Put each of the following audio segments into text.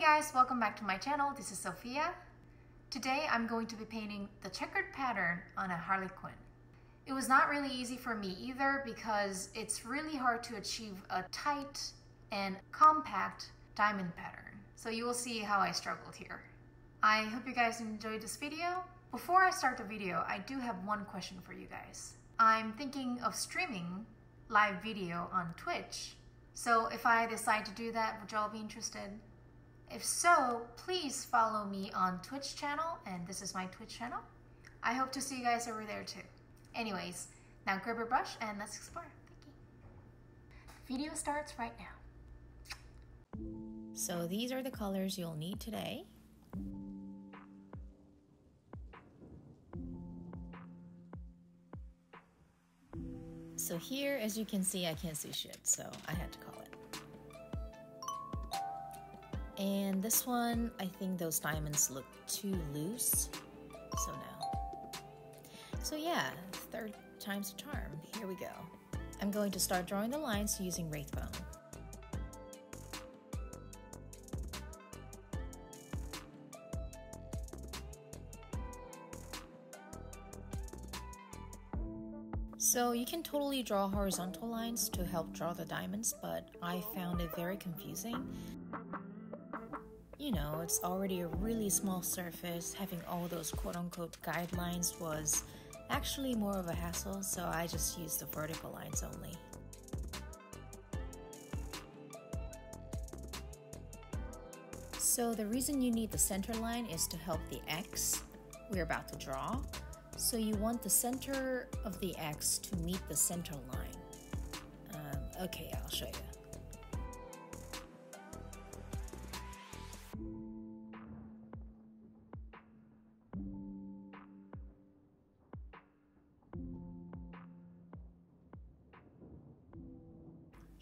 Guys, welcome back to my channel. This is Sophia. Today I'm going to be painting the checkered pattern on a Harlequin. It was not really easy for me either because it's really hard to achieve a tight and compact diamond pattern. So you will see how I struggled here. I hope you guys enjoyed this video. Before I start the video, I do have one question for you guys. I'm thinking of streaming live video on Twitch. So if I decide to do that, would y'all be interested? If so, please follow me on Twitch channel, and this is my Twitch channel. I hope to see you guys over there too. Anyways, now grab your brush and let's explore. Video starts right now. So these are the colors you'll need today. So here, as you can see, I can't see shit, so I had to call And this one, I think those diamonds look too loose, so no. So yeah, third time's a charm. Here we go. I'm going to start drawing the lines using Wraithbone. So you can totally draw horizontal lines to help draw the diamonds, but I found it very confusing. You know, it's already a really small surface, having all those quote unquote guidelines was actually more of a hassle, so I just used the vertical lines only. So the reason you need the center line is to help the X we're about to draw so you want the center of the X to meet the center line. Um, okay, I'll show you.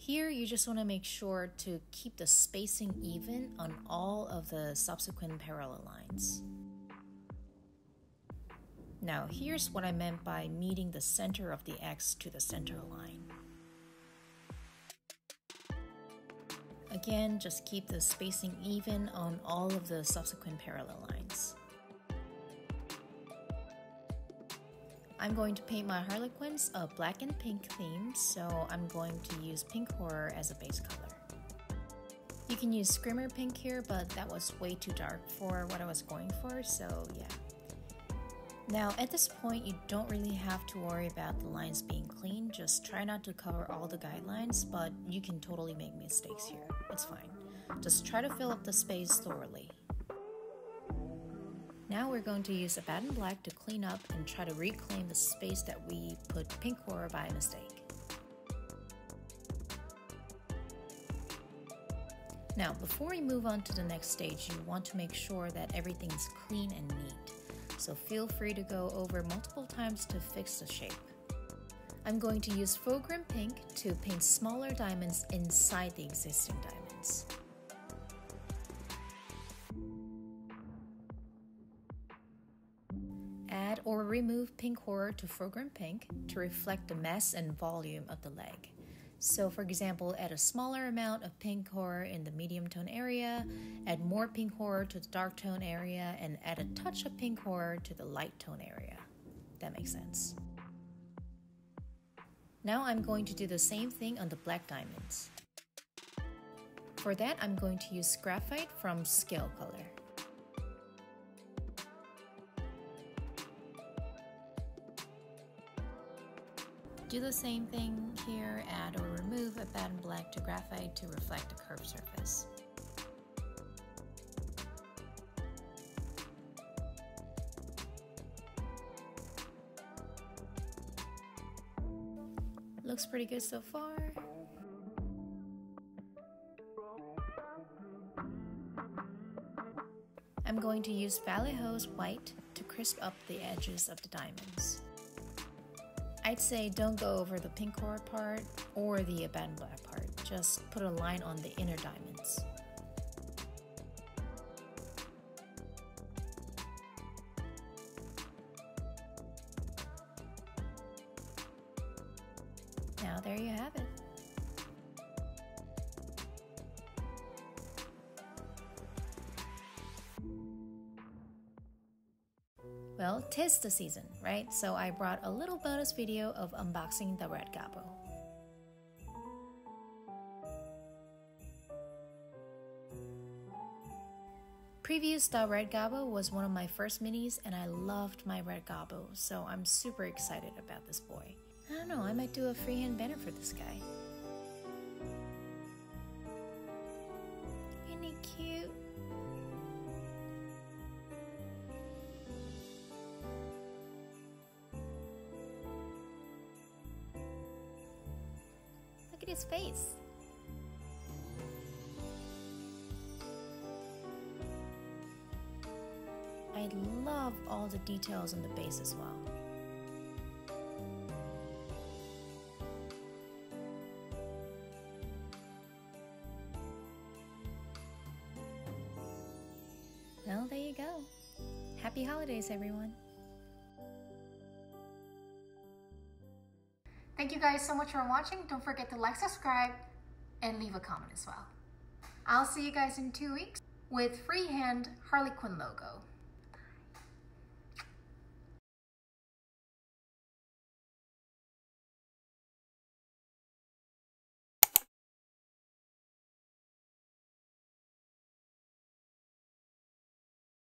Here, you just want to make sure to keep the spacing even on all of the subsequent parallel lines. Now here's what I meant by meeting the center of the X to the center line. Again, just keep the spacing even on all of the subsequent parallel lines. I'm going to paint my Harlequins a black and pink theme, so I'm going to use Pink Horror as a base color. You can use Screamer Pink here, but that was way too dark for what I was going for, so yeah. Now at this point, you don't really have to worry about the lines being clean, just try not to cover all the guidelines, but you can totally make mistakes here, it's fine. Just try to fill up the space thoroughly. Now we're going to use Abaddon Black to clean up and try to reclaim the space that we put pink horror by mistake. Now, before we move on to the next stage, you want to make sure that everything's clean and neat so feel free to go over multiple times to fix the shape. I'm going to use Fulgrim Pink to paint smaller diamonds inside the existing diamonds. Add or remove Pink Horror to Fulgrim Pink to reflect the mass and volume of the leg. So, for example, add a smaller amount of pink horror in the medium tone area, add more pink horror to the dark tone area, and add a touch of pink horror to the light tone area. That makes sense. Now I'm going to do the same thing on the black diamonds. For that, I'm going to use graphite from Scale Color. Do the same thing here, add or remove Abaddon Black to graphite to reflect a curved surface. Looks pretty good so far. I'm going to use Vallejo's white to crisp up the edges of the diamonds. I'd say don't go over the pink horror part or the Abaddon Black part. Just put a line on the inner diamonds. Now there you have it. Well, tis the season, right? So I brought a little bonus video of unboxing the Red Gobbo. Previous The Red Gobbo was one of my first minis and I loved my Red Gobbo, so I'm super excited about this boy. I don't know, I might do a freehand banner for this guy. Isn't he cute? His face. I love all the details on the base as well. Well, there you go. Happy holidays, everyone. Thank you guys so much for watching. Don't forget to like, subscribe, and leave a comment as well. I'll see you guys in two weeks with freehand Harlequin logo.